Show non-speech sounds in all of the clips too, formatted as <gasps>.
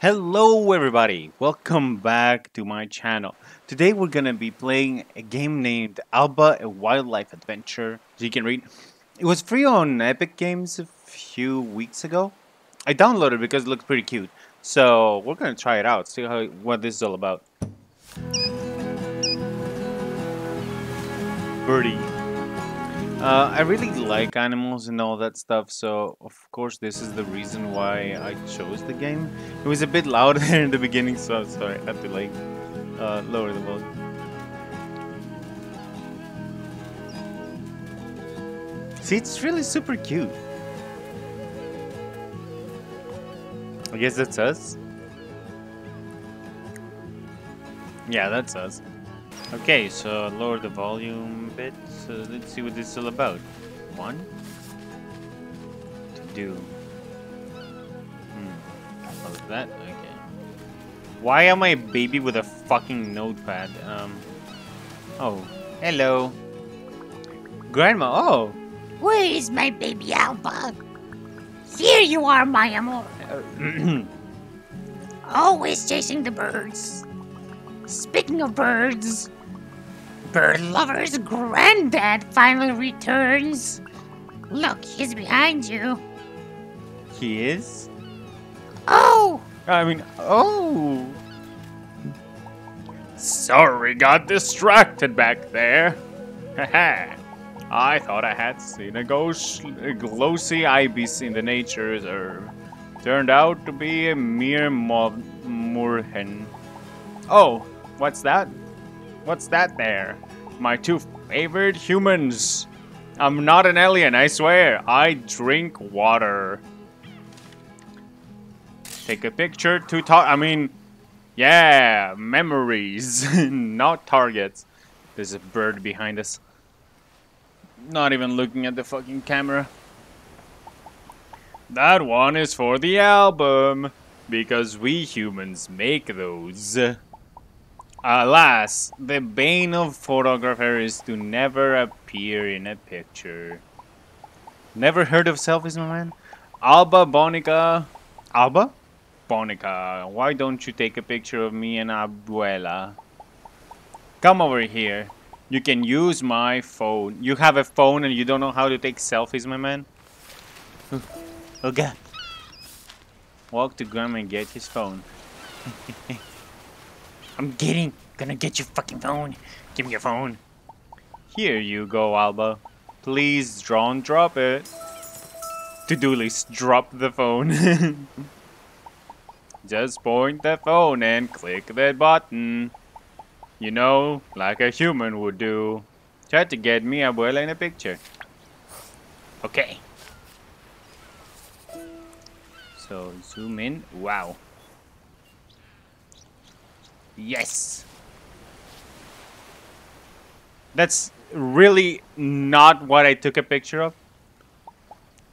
Hello everybody, welcome back to my channel. Today we're gonna be playing a game named Alba, a wildlife adventure. As you can read, it was free on Epic Games a few weeks ago. I downloaded it because it looks pretty cute. So we're gonna try it out, see how what this is all about. Birdie. Uh, I really like animals and all that stuff, so of course this is the reason why I chose the game. It was a bit louder <laughs> in the beginning, so sorry, I had to like uh, lower the volume. See, it's really super cute. I guess that's us. Yeah, that's us. Okay, so lower the volume a bit. So let's see what this is all about. One. To do. Hmm. That? Okay. Why am I a baby with a fucking notepad? Um. Oh. Hello. Grandma. Oh. Where is my baby Alba? Here you are, my amor. <clears throat> Always chasing the birds. Speaking of birds, bird lovers, Granddad finally returns. Look, he's behind you. he is? Oh, I mean, oh. Sorry, got distracted back there. Haha. <laughs> I thought I had seen a ghost, a glossy ibis in the nature reserve. Turned out to be a mere moorhen. Oh, what's that? What's that there? My two favorite humans. I'm not an alien, I swear. I drink water. Take a picture to talk. I mean, yeah, memories, <laughs> not targets. There's a bird behind us. Not even looking at the fucking camera. That one is for the album, because we humans make those. Alas, the bane of photographer is to never appear in a picture. Never heard of selfies, my man? Alba Bonica. Alba? Bonica, why don't you take a picture of me and Abuela? Come over here. You can use my phone. You have a phone and you don't know how to take selfies, my man? <laughs> God. Walk to grandma and get his phone. <laughs> I'm getting, gonna get your fucking phone. Give me your phone. Here you go, Alba. Please don't drop it. To-do list, drop the phone. <laughs> Just point the phone and click that button. You know, like a human would do. Try to get me a abuela in a picture. Okay. So zoom in. Wow. Yes. That's really not what I took a picture of.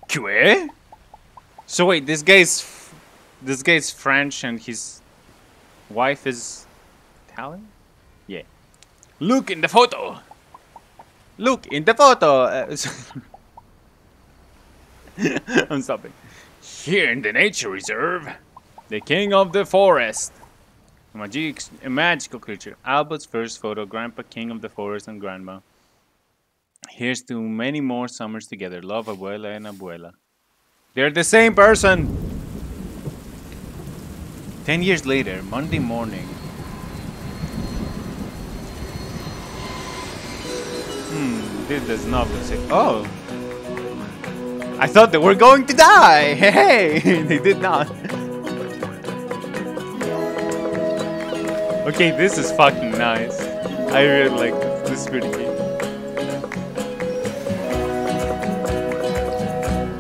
Que? So wait, this guy's this guy's French and his wife is Italian? Yeah. Look in the photo. Look in the photo. Uh, <laughs> I'm stopping. Here in the nature reserve, the king of the forest. A, magic, a magical creature. Albert's first photo, Grandpa, king of the forest, and Grandma. Here's to many more summers together. Love, Abuela and Abuela. They're the same person! Ten years later, Monday morning. Hmm, this does not look safe. Oh! I thought they were going to die! <laughs> Hey! <laughs> they did not. Okay, this is fucking nice. I really like this. This is pretty cute.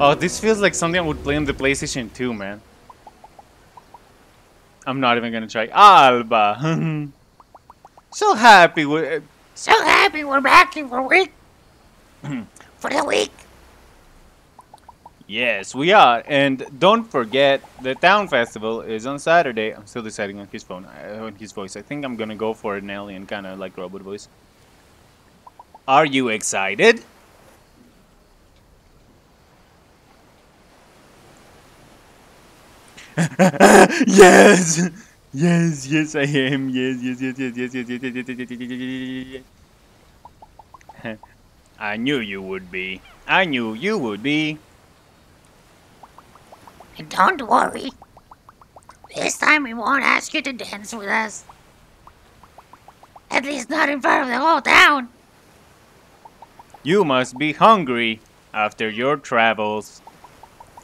Oh, this feels like something I would play on the PlayStation 2, man. I'm not even gonna try. Alba! <laughs> so happy with. Uh, so happy we're back for a week. <clears throat> for the week. Yes, we are. And don't forget, the town festival is on Saturday. I'm still deciding on his phone, uh, on his voice. I think I'm gonna go for an alien, kind of like robot voice. Are you excited? yes! Yes, yes, I am. Yes, yes, yes, yes, yes, yes, yes, yes, yes, yes, yes, yes, yes. I knew you would be. I knew you would be. And don't worry. This time we won't ask you to dance with us. At least not in front of the whole town. You must be hungry after your travels.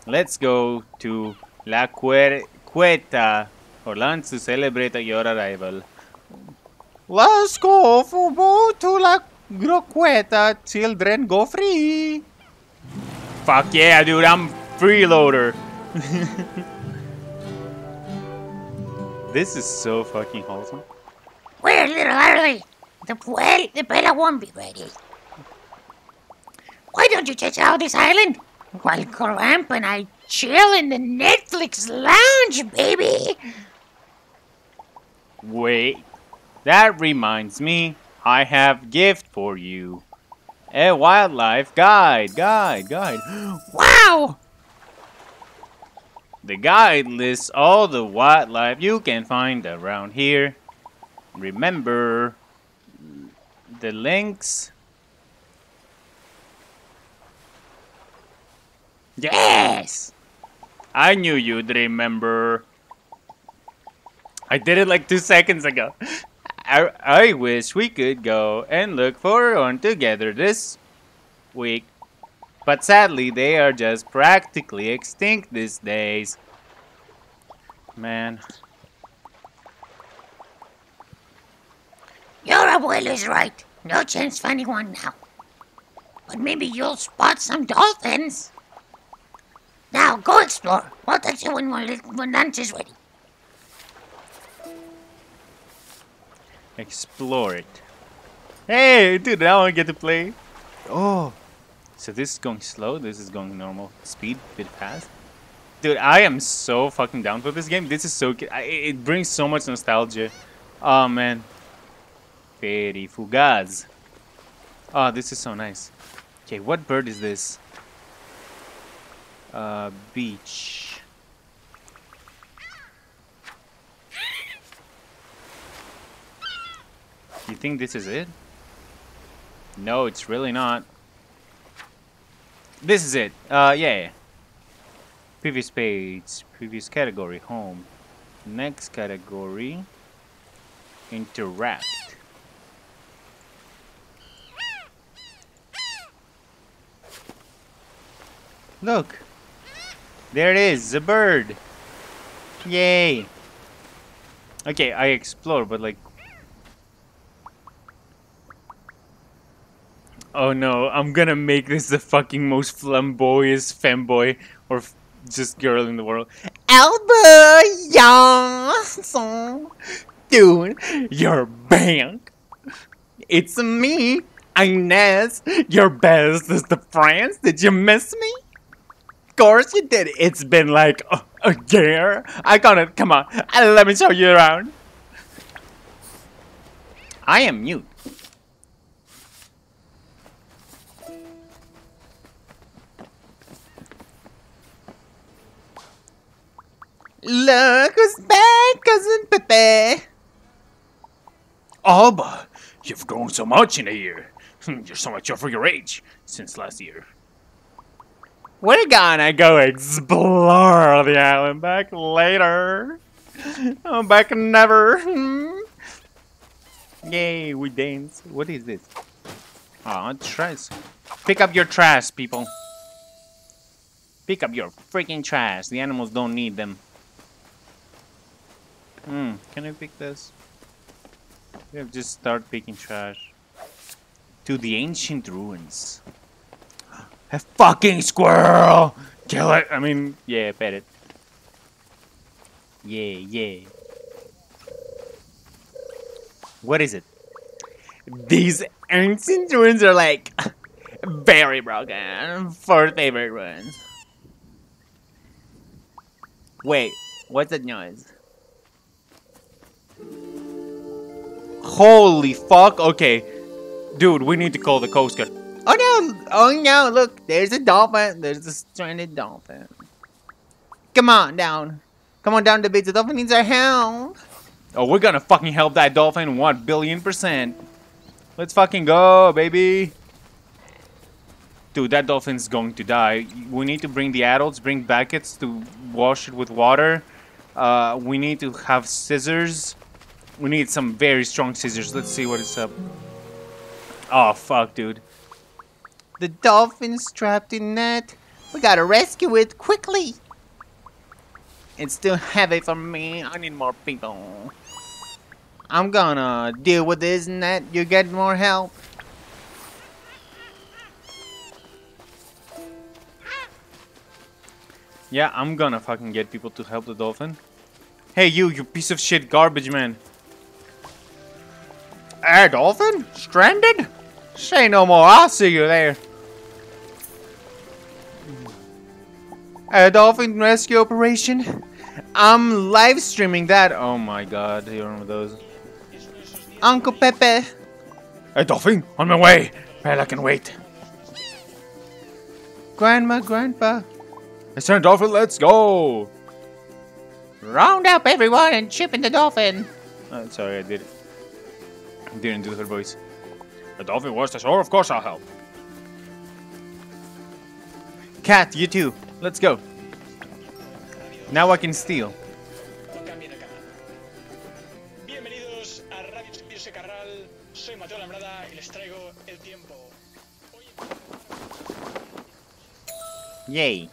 Let's go to La Cueta for lunch to celebrate your arrival. Let's go for go to La La Cueta. Children go free. Fuck yeah, dude! I'm freeloader. <laughs> this is so fucking wholesome. We're a little early. The well, the Bella won't be ready. Why don't you check out this island? While Cramp and I chill in the Netflix lounge, baby. Wait, that reminds me, I have gift for you. A wildlife guide, guide, guide. <gasps> Wow! The guide lists all the wildlife you can find around here. Remember, the links. Yes! I knew you'd remember. I did it like two seconds ago. I, I wish we could go and look for one together this week. But sadly, they are just practically extinct these days. Man. Your abuelo's right. No chance finding one now. But maybe you'll spot some dolphins. Now go explore. We'll text you when, we're- when lunch is ready. Explore it. Hey, dude, now I get to play. Oh. So this is going slow, this is going normal speed, bit fast. Dude, I am so fucking down for this game. This is so good. It brings so much nostalgia. Oh, man. Very fugaz. Oh, this is so nice. Okay, what bird is this? Uh, beach. You think this is it? No, it's really not. This is it. Uh, yeah. Previous page, previous category, home. Next category, interact. Look, there it is, a bird. Yay. Okay, I explore, but like, Oh no, I'm gonna make this the fucking most flamboyant femboy or f- just girl in the world. Alba Johnson! Dude, your bank! It's me, Inez, your bestest of friends. Did you miss me? Of course you did. It's been like a, a year. I gotta, come on, let me show you around. I am mute. Look who's back, cousin Pepe. Alba, you've grown so much in a year. You're so much over your age since last year. We're gonna go explore the island back later. Oh, back never. Hmm. Yay, we dance. What is this? Aw, trash. Pick up your trash, people. Pick up your freaking trash. The animals don't need them. Hmm, can I pick this? We have just start picking trash. To the ancient ruins. A fucking squirrel! Kill it! I mean, yeah, pet it. Yeah, yeah. What is it? These ancient ruins are like <laughs> very broken for favorite ruins. Wait, what's that noise? Holy fuck! Okay, dude, we need to call the Coast Guard. Oh no! Oh no! Look, there's a dolphin. There's a stranded dolphin. Come on down. Come on down, the bait. The dolphin needs our help. Oh, we're gonna fucking help that dolphin one billion percent. Let's fucking go, baby. Dude, that dolphin's going to die. We need to bring the adults, bring buckets to wash it with water. Uh, we need to have scissors. We need some very strong scissors. Let's see what is up. Oh, fuck, dude. The dolphin's trapped in net. We gotta rescue it quickly. It's too heavy for me. I need more people. I'm gonna deal with this net. You get more help. Yeah, I'm gonna fucking get people to help the dolphin. Hey, you, you piece of shit garbage man. Dolphin? Stranded? Say no more, I'll see you there. A dolphin rescue operation? I'm live streaming that. Oh my god, you remember those? Uncle Pepe. Dolphin, on my way. I can wait. Grandma, Grandpa. It's a dolphin, let's go. Round up everyone and chip in the dolphin. Oh, sorry, I did it. Didn't do her voice. A dolphin wants the shore, of course I'll help. Cat, you too. Let's go. Now I can steal. No cambien acá. Bienvenidos a Radio Sentirse Carral. Soy Mateo Lambrada y les traigo el tiempo. Hoy Yay.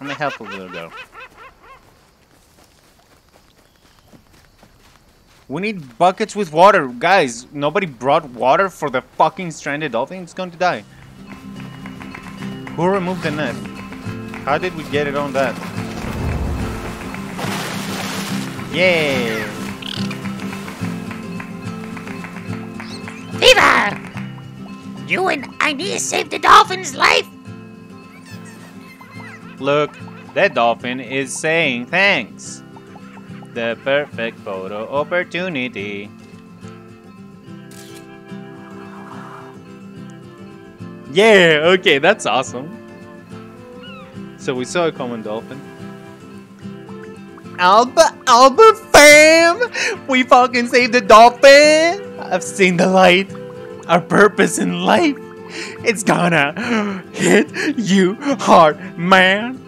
I'm gonna help a little girl. We need buckets with water. Guys, nobody brought water for the fucking stranded dolphin. It's going to die. Who removed the net? How did we get it on that? Yeah. Viva! You and I need to save the dolphin's life. Look, that dolphin is saying thanks. The perfect photo opportunity. Yeah, okay, that's awesome. So we saw a common dolphin. Alba, Alba fam! We fucking saved the dolphin! I've seen the light. Our purpose in life. It's gonna hit you hard, man.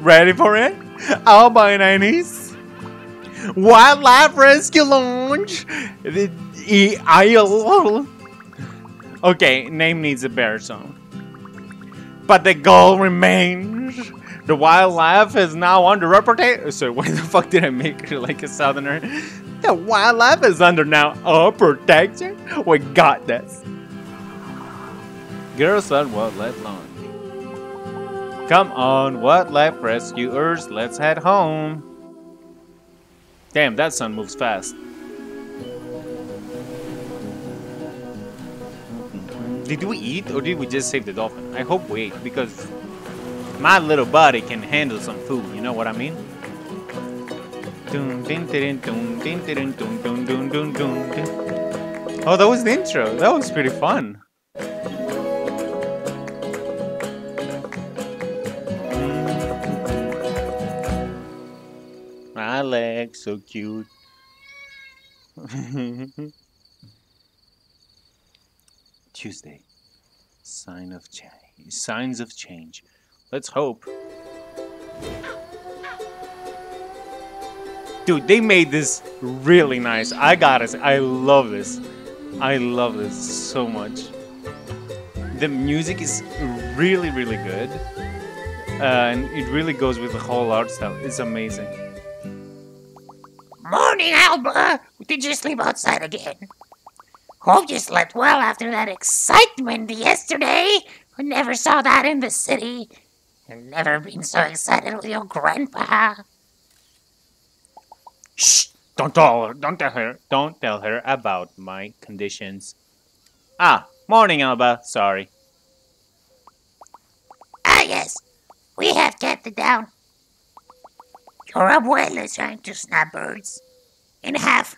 Ready for it? Alba and Anis. Wildlife Rescue Launch. The EIL. Okay, name needs a baritone. But the goal remains. The wildlife is now under reputation. So why the fuck did I make her like a southerner? The wildlife is under now our protection. We got this. Girls on Wildlife Launch. Come on, Wildlife Rescuers, let's head home. Damn, that sun moves fast. Did we eat or did we just save the dolphin? I hope we ate because my little body can handle some food, you know what I mean? Oh, that was the intro. That was pretty fun. Legs so cute. <laughs> Tuesday. Sign of change. Signs of change. Let's hope. Dude, they made this really nice. I gotta say, I love this. I love this so much. The music is really, really good. And it really goes with the whole art style. It's amazing. Morning, Alba. Did you sleep outside again? Hope you slept well after that excitement yesterday. I never saw that in the city. I've never been so excited with your grandpa. Shh! Don't tell her. Don't tell her. Don't tell her about my conditions. Ah, morning, Alba. Sorry. Ah, yes. We have kept it down. Your is trying to snap birds in half.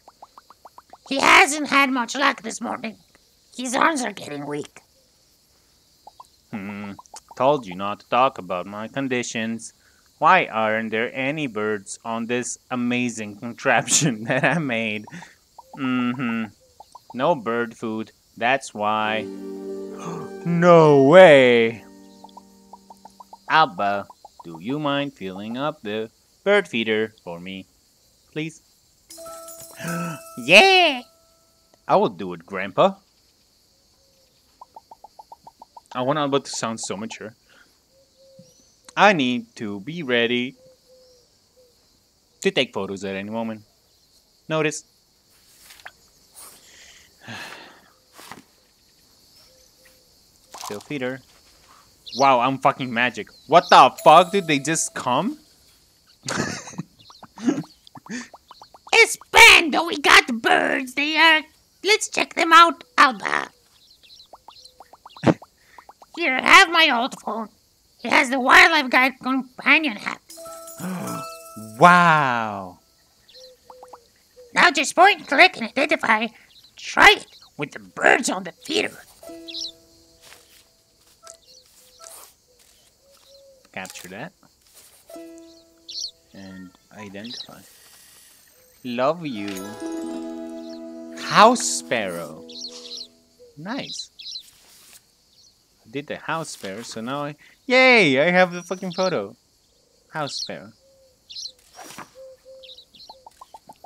He hasn't had much luck this morning. His arms are getting weak. Hmm. Told you not to talk about my conditions. Why aren't there any birds on this amazing <laughs> contraption that I made? Mm-hmm. No bird food. That's why. <gasps> no way! Alba, do you mind filling up the bird feeder for me? Please? <gasps> Yeah! I will do it, Grandpa. I want Alba to sound so mature. I need to be ready to take photos at any moment. Notice. <sighs> Still feeder. Wow, I'm fucking magic. What the fuck? Did they just come? <laughs> Espando, we got birds there. Uh, let's check them out, uh, Alba. <laughs> Here, have my old phone. It has the Wildlife Guide companion app. <gasps> Wow. Now just and click, and identify. Try it with the birds on the feeder. Capture that. And identify. Love you. House sparrow. Nice. I did the house sparrow, so now I... Yay! I have the fucking photo. House sparrow.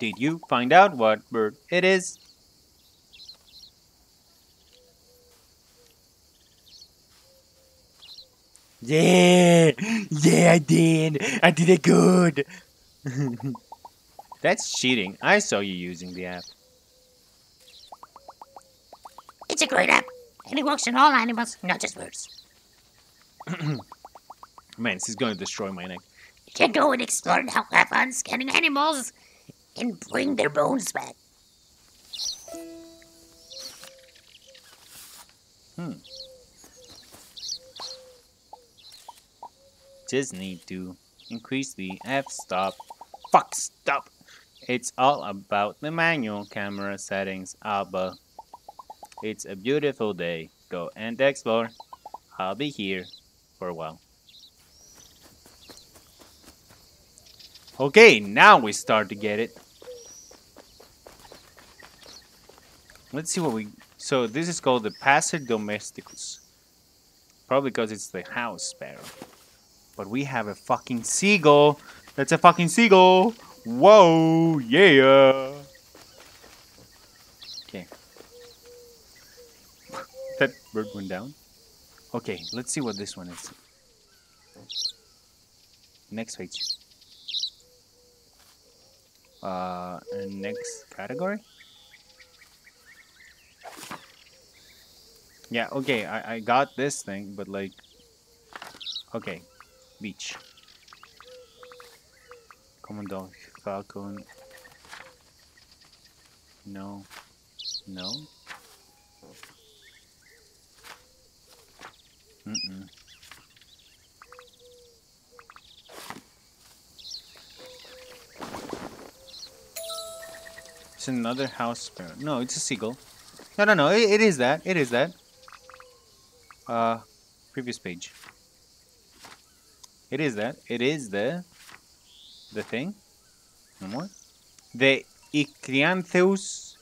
Did you find out what bird it is? Yeah! Yeah, I did! I did it good! <laughs> That's cheating. I saw you using the app. It's a great app, and it works on all animals, not just birds. <clears throat> Man, this is going to destroy my neck. You can go and explore and have have fun scanning animals and bring their bones back. Just need to increase the f-stop. Fuck, stop! It's all about the manual camera settings, Alba. It's a beautiful day. Go and explore. I'll be here for a while. Okay, now we start to get it. Let's see what we... So this is called the Passer Domesticus. Probably because it's the house sparrow. But we have a fucking seagull. That's a fucking seagull. Whoa, yeah. Okay. <laughs> that bird went down. Okay, let's see what this one is. Next page. Uh, and next category. Yeah, okay, I, I got this thing, but like, okay, beach. Commodore Falcon. No. No. Mm-mm. It's another house sparrow. No, it's a seagull. No, no, no. It, it is that. It is that. Uh, previous page. It is that. It is the the thing. No more. The Ichthyantheus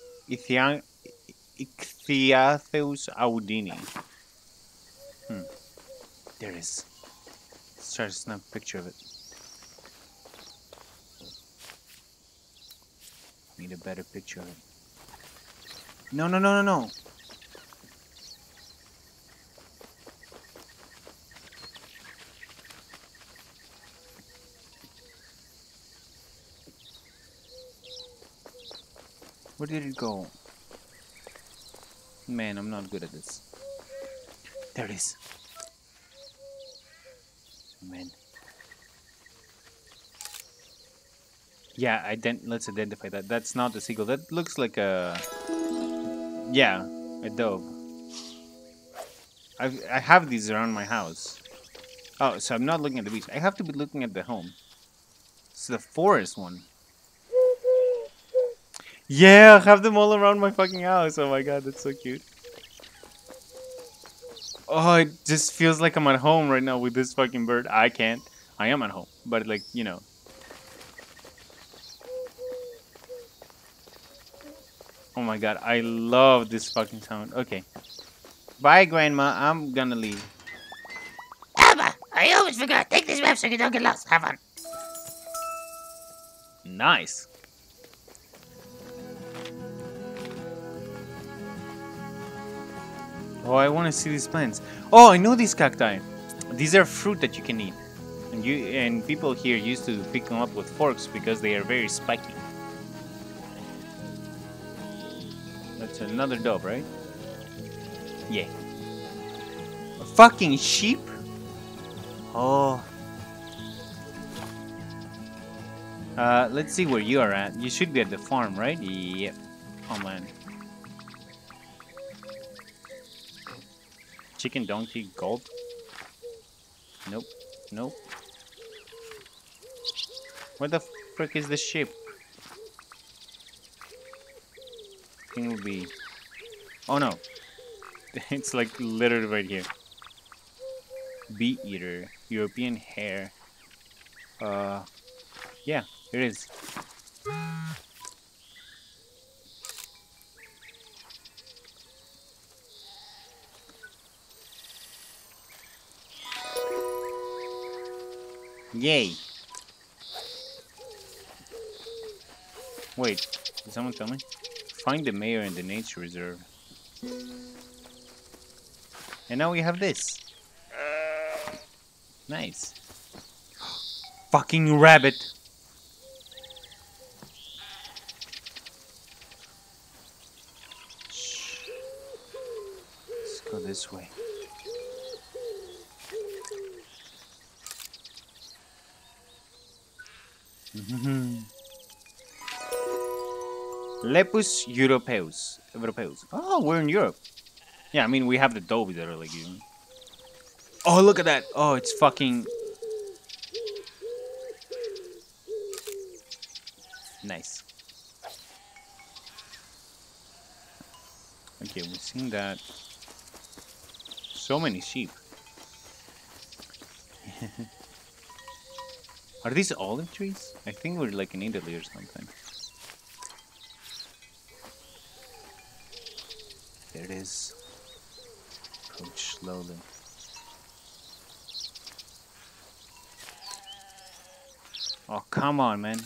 Ichthyatheus audini. Hmm. There it is. Let's try to snap a picture of it. Need a better picture of it. No, no, no, no, no. Where did it go? Man, I'm not good at this. There it is. Man. Yeah, ident- let's identify that. That's not a seagull. That looks like a... Yeah, a dove. I I have these around my house. Oh, so I'm not looking at the beach. I have to be looking at the home. It's the forest one. Yeah, have them all around my fucking house. Oh my god, that's so cute. Oh, it just feels like I'm at home right now with this fucking bird. I can't. I am at home, but like you know. Oh my god, I love this fucking sound. Okay. Bye, Grandma. I'm gonna leave. Alba, I always forgot. Take this map so you don't get lost. Have fun. Nice. Oh, I want to see these plants. Oh, I know these cacti. These are fruit that you can eat. And you and people here used to pick them up with forks because they are very spiky. That's another dove, right? Yeah. A fucking sheep? Oh. Uh, let's see where you are at. You should be at the farm, right? Yep. Oh man. Chicken, donkey, gold? Nope. Nope. Where the frick is the sheep? Thing will be. Oh no. <laughs> It's like literally right here. Bee eater, European hare. Uh, yeah, here it is. Yay! Wait, did someone tell me? Find the mayor in the nature reserve. And now we have this. Nice. Fucking rabbit! Let's go this way. Mm-hmm. Lepus europaeus. Europeus. Oh, we're in Europe. Yeah, I mean, we have the Dobie that are like you. Oh, look at that. Oh, it's fucking... Nice. Okay, we've seen that. So many sheep. <laughs> Are these olive trees? I think we're like in Italy or something. There it is. Approach slowly. Oh, come on, man.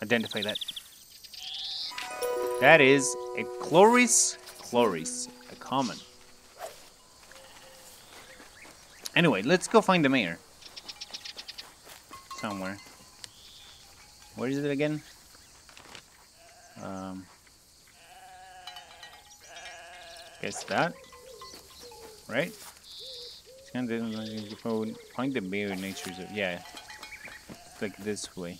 Identify that. That is a Chloris chloris, a common. Anyway, let's go find the mayor. Somewhere. Where is it again? Um, guess that, right? It's kind of find the mayor in nature. reserve. Yeah, it's like this way.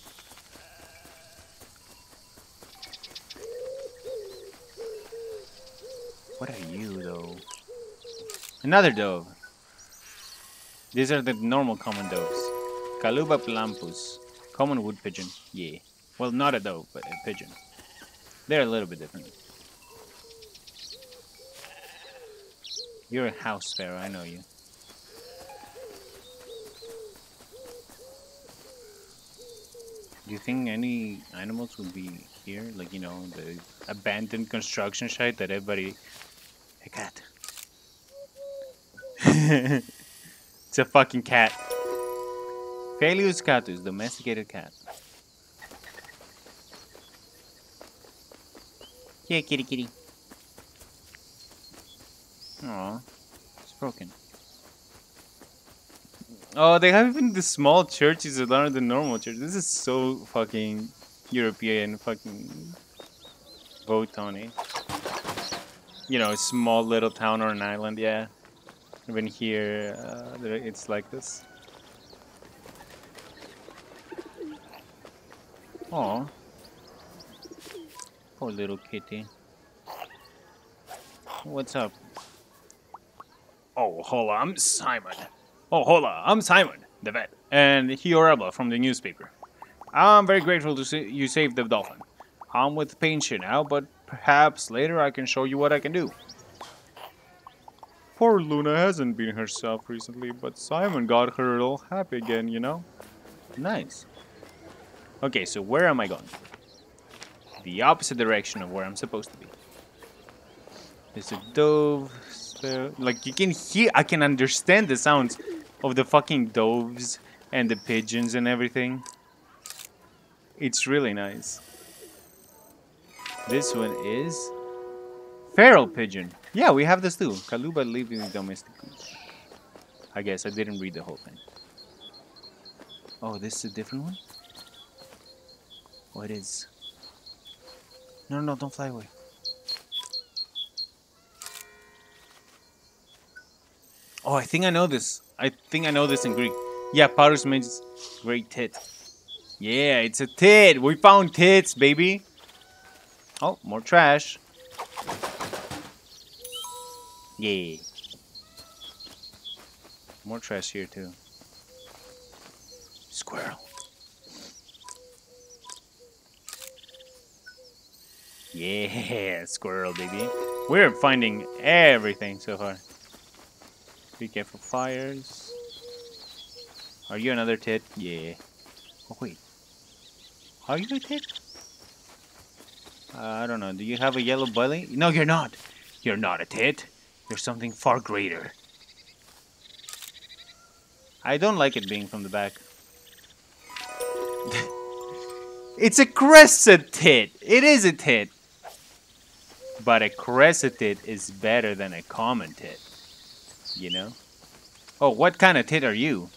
What are you, though? Another dove. These are the normal common doves. Caluba plampus. Common wood pigeon. Yeah. Well, not a dove, but a pigeon. They're a little bit different. You're a house sparrow, I know you. Do you think any animals would be here? Like, you know, the abandoned construction site that everybody... A cat. <laughs> it's a fucking cat. Peleus catus, domesticated cat. Here, kitty kitty. Aw, it's broken. Oh, they have even the small churches that aren't the normal church. This is so fucking European fucking vote on it. You know, a small little town or an island, yeah. Even here, uh, it's like this. Oh, Poor little kitty. What's up? Oh, hola, I'm Simon. Oh, hola, I'm Simon, the vet, and Hioraba from the newspaper. I'm very grateful to see you saved the dolphin. I'm with Pinchy now, but perhaps later I can show you what I can do. Poor Luna hasn't been herself recently, but Simon got her all happy again, you know? Nice. Okay, so where am I going? The opposite direction of where I'm supposed to be. There's a dove. Like, you can hear, I can understand the sounds of the fucking doves and the pigeons and everything. It's really nice. This one is feral pigeon. Yeah, we have this too. Kaluba living domesticus. I guess I didn't read the whole thing. Oh, this is a different one? Oh, it is. No, no, don't fly away. Oh, I think I know this. I think I know this in Greek. Yeah, Parus means great tit. Yeah, it's a tit. We found tits, baby. Oh, more trash. Yeah. More trash here too. Squirrel. Yeah, <laughs> squirrel, baby. We're finding everything so far. Be careful, fires. Are you another tit? Yeah. Oh, wait. Are you a tit? I don't know. Do you have a yellow belly? No, you're not. You're not a tit. You're something far greater. I don't like it being from the back. <laughs> it's a crescent tit. It is a tit. But a crescent tit is better than a common tit. You know? Oh, what kind of tit are you?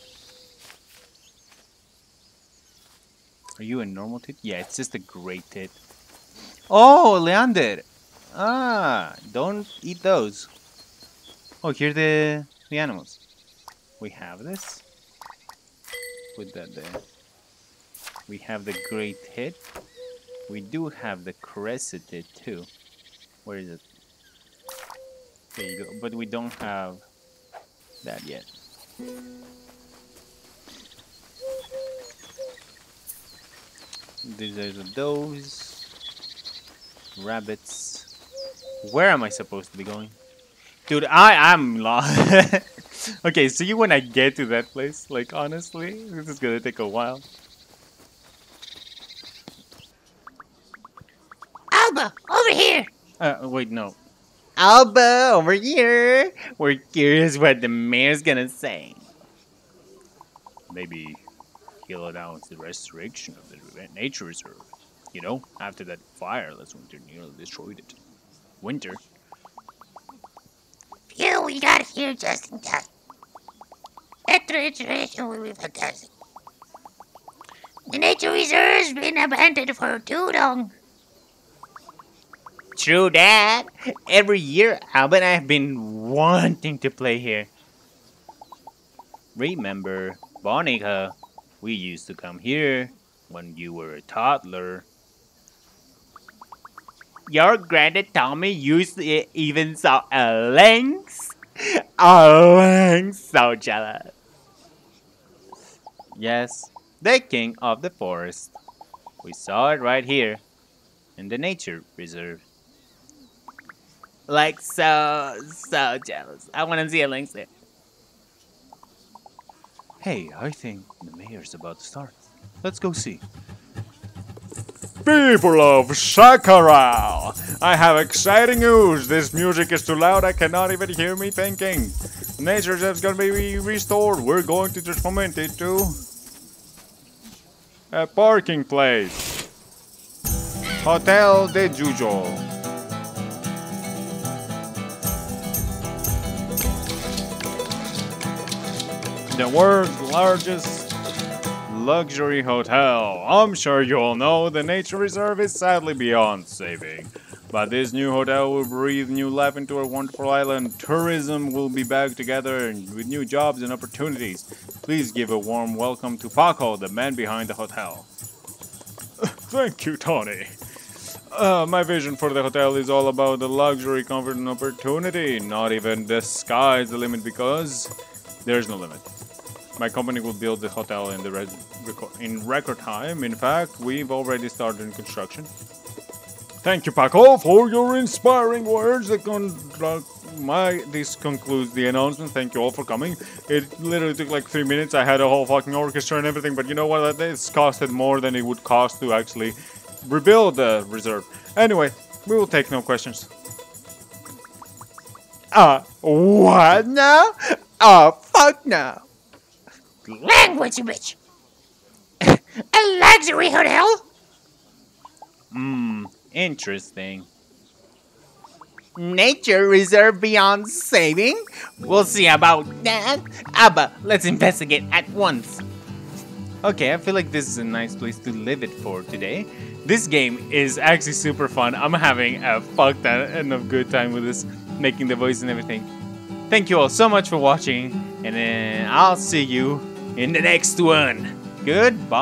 Are you a normal tit? Yeah, it's just a great tit. Oh, Leander. Ah, don't eat those. Oh, here the the animals. We have this. Put that there. We have the great tit. We do have the crescent too. Where is it? There you go. But we don't have that yet. These are does. Rabbits. Where am I supposed to be going? Dude, I am lost. <laughs> okay, see you when I get to that place. Like, honestly, this is gonna take a while. Alba, over here. Uh, wait, no. Alba, over here. We're curious what the mayor's gonna say. Maybe he'll announce the restoration of the nature reserve. You know, after that fire last winter nearly destroyed it. Winter? Phew, we got here just in time. That restoration will be fantastic. The nature reserve's been abandoned for too long. True that. Every year, Alba and I have been wanting to play here. Remember, Bonica, we used to come here when you were a toddler. Your granddad Tommy used it even saw a lynx. A lynx, so jealous. Yes, the king of the forest. We saw it right here in the nature reserve. Like so, so jealous. I want to see a lynx there. Hey, I think the mayor's about to start. Let's go see. People of Sakura! I have exciting news! This music is too loud, I cannot even hear me thinking. Nature Reserve's gonna be restored. We're going to transform it into a parking place. Hotel de Jujo. The world's largest luxury hotel. I'm sure you all know the nature reserve is sadly beyond saving. But this new hotel will breathe new life into our wonderful island. Tourism will be back together with new jobs and opportunities. Please give a warm welcome to Paco, the man behind the hotel. <laughs> Thank you, Tony. Uh, my vision for the hotel is all about the luxury, comfort, and opportunity. Not even the sky is the limit because there's no limit. My company will build the hotel in the res- reco- in record time. In fact, we've already started construction. Thank you, Paco, for your inspiring words. That con- uh, my this concludes the announcement. Thank you all for coming. It literally took like three minutes. I had a whole fucking orchestra and everything, but you know what? It's costed more than it would cost to actually rebuild the reserve. Anyway, we will take no questions. Uh, what now? Oh, fuck no. Language, you bitch. <laughs> A luxury hotel? Hmm, interesting. Nature reserve beyond saving? We'll see about that. Alba, let's investigate at once. Okay, I feel like this is a nice place to live it for today. This game is actually super fun. I'm having a fuck ton of good time with this, making the voice and everything. Thank you all so much for watching, and then I'll see you in the next one. Goodbye.